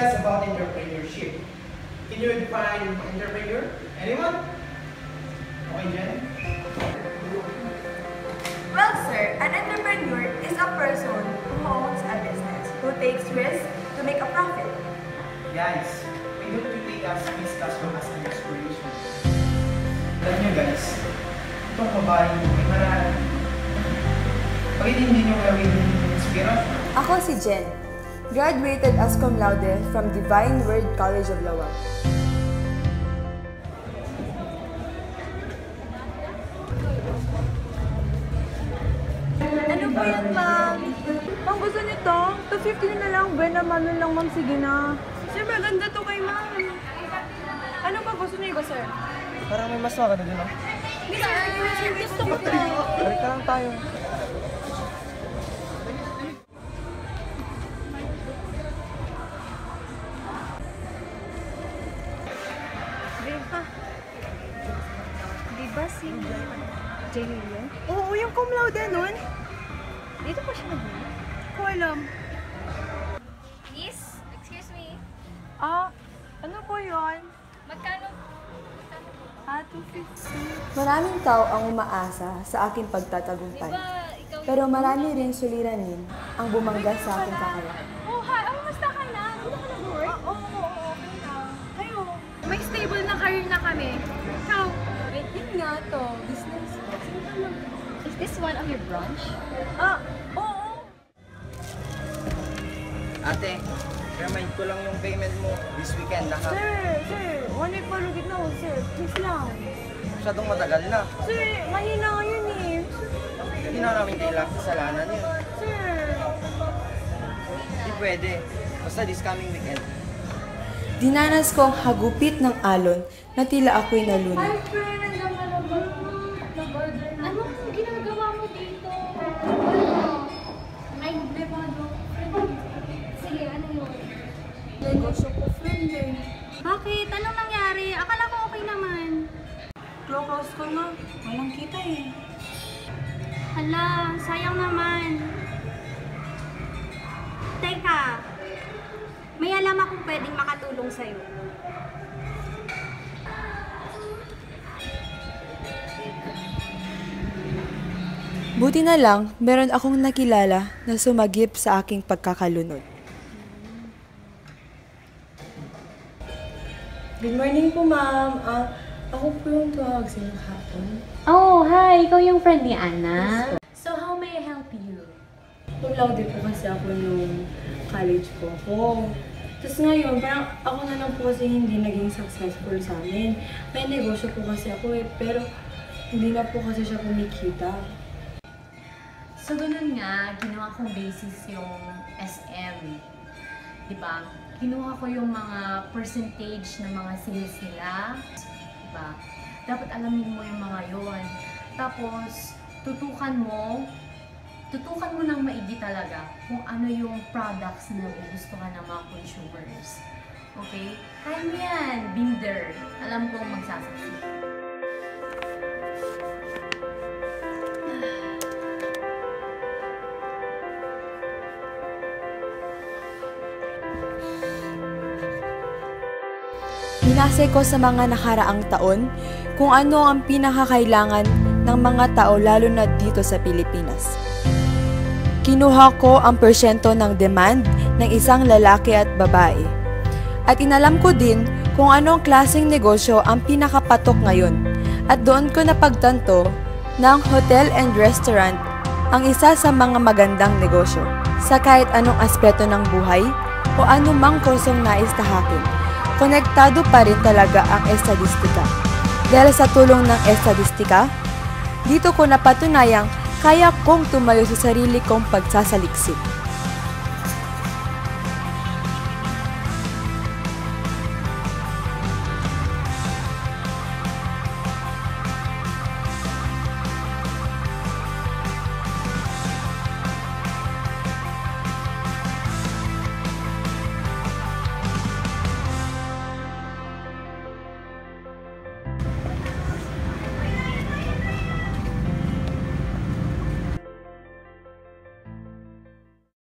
discuss about entrepreneurship. Can you define entrepreneur? Anyone? Okay, Jen? Well, sir, an entrepreneur is a person who owns a business, who takes risks to make a profit. Guys, why don't you take us Miss Castro as an inspiration? Alam niyo guys, itong babae ay marami. Bakit hindi niyo gawin inspirasyon? Ako si Jen. Graduated as cum laude from Divine Word College of Lawag. Ano ba yan, ma'am? Ma'am, gusto niyo to? 250 na lang. Ben, naman lang, ma'am. Sige na. Sir, maganda to kay ma'am. Ano ba gusto niyo ba, sir? Parang may mas maganda din, ah. Hindi, sir. Gusto ko to. Balik lang tayo. Beba. Di ba si Jenny yun? Oo, yung cum laude nun. Dito pa siya nag Ko alam. Miss, excuse me. Ah, ano po yun? Magkano? Ah, 250. Maraming tao ang umaasa sa aking pagtatagumpay. Diba, ikaw... Pero marami rin suliranin ang bumangga sa aking kakayahan. This one of your branch? Ah, oo. Ate, remind ko lang yung payment mo this weekend. Naka, Sir, sir. One week pa lugit na ako, sir. Please lang. masyadong matagal na. Sir, mahina ngayon eh. Hindi na namin kailangan kasalanan yun. Sir. Hindi pwede. Basta this coming weekend. Dinanas ko ang hagupit ng alon na tila ako'y nalunod. friend, nandiyan ka na ba? Na. Anong ginagawa Negosyo ko, friend eh. Bakit? Anong nangyari? Akala ko okay naman. Close ko na. Walang kita eh. Hala, sayang naman. Teka, may alam akong pwedeng makatulong sa'yo. Buti na lang, meron akong nakilala na sumagip sa aking pagkakalunod. Good morning po, ma'am. Ah, ako po yung tuwag sa inyo hapon. Oh, hi! Ikaw yung friend ni Anna. So, how may I help you? Cum laude po kasi ako nung college po ako. Tapos ngayon, parang ako na lang po kasi hindi naging successful sa amin. May negosyo po kasi ako eh, pero hindi na po kasi siya kumikita. So, ganun nga, ginawa kong basis yung SM. Diba? Kinuha ko yung mga percentage ng mga sales nila. Diba? Dapat alamin mo yung mga yon. Tapos, tutukan mo, tutukan mo ng maigi talaga kung ano yung products na gugustuhan ng mga consumers. Okay? Kaya mo yan, Binder. Alam kong magsasaksi. Hinase ko sa mga nakaraang taon kung ano ang pinakakailangan ng mga tao lalo na dito sa Pilipinas. Kinuha ko ang persyento ng demand ng isang lalaki at babae. At inalam ko din kung anong klaseng negosyo ang pinakapatok ngayon. At doon ko napagtanto ng hotel and restaurant ang isa sa mga magandang negosyo sa kahit anong aspeto ng buhay o anumang kursong nais tahakin konektado pa rin talaga ang estadistika. Dahil sa tulong ng estadistika, dito ko napatunayang kaya kong tumayo sa sarili kong pagsasaliksik.